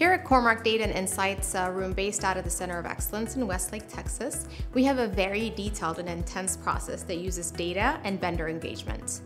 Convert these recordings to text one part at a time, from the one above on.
Here at Core-Mark Data and Insights, a room based out of the Center of Excellence in Westlake, Texas, we have a very detailed and intense process that uses data and vendor engagement.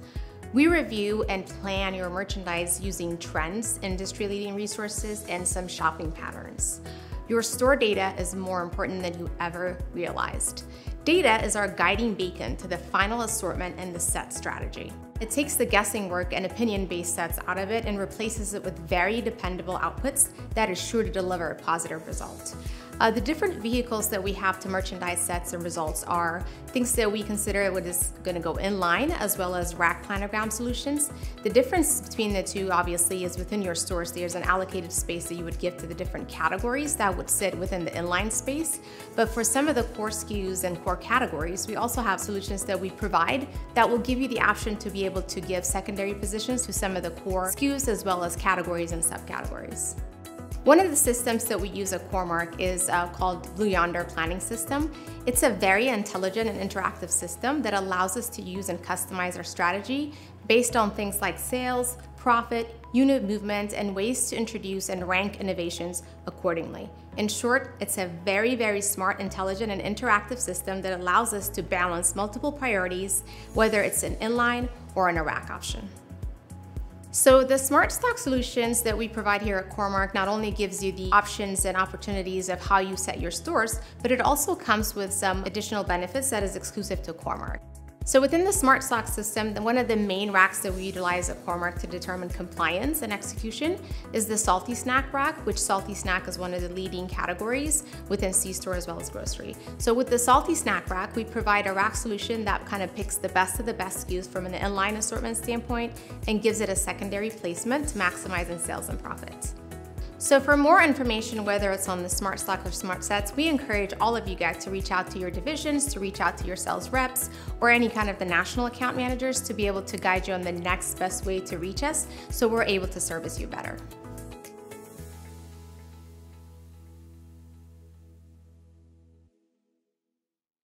We review and plan your merchandise using trends, industry leading resources, and some shopping patterns. Your store data is more important than you ever realized. Data is our guiding beacon to the final assortment and the set strategy. It takes the guessing work and opinion-based sets out of it and replaces it with very dependable outputs that is sure to deliver a positive result. Uh, the different vehicles that we have to merchandise sets and results are things that we consider what is going to go in line as well as rack planogram solutions. The difference between the two obviously is within your stores there's an allocated space that you would give to the different categories that would sit within the inline space. But for some of the core SKUs and core categories, we also have solutions that we provide that will give you the option to be able to give secondary positions to some of the core SKUs as well as categories and subcategories. One of the systems that we use at Core-Mark is uh, called Blue Yonder Planning System. It's a very intelligent and interactive system that allows us to use and customize our strategy based on things like sales, profit, unit movement, and ways to introduce and rank innovations accordingly. In short, it's a very, very smart, intelligent, and interactive system that allows us to balance multiple priorities, whether it's an inline or an rack option. So the smart stock solutions that we provide here at Core-Mark not only gives you the options and opportunities of how you set your stores, but it also comes with some additional benefits that is exclusive to Core-Mark. So within the Smart Stock system, one of the main racks that we utilize at Core-Mark to determine compliance and execution is the Salty Snack rack, which Salty Snack is one of the leading categories within C-store as well as grocery. So with the Salty Snack rack, we provide a rack solution that kind of picks the best of the best SKUs from an inline assortment standpoint and gives it a secondary placement to maximize in sales and profits. So for more information, whether it's on the Smart Stock or Smart Sets, we encourage all of you guys to reach out to your divisions, to reach out to your sales reps, or any kind of the national account managers to be able to guide you on the next best way to reach us so we're able to service you better.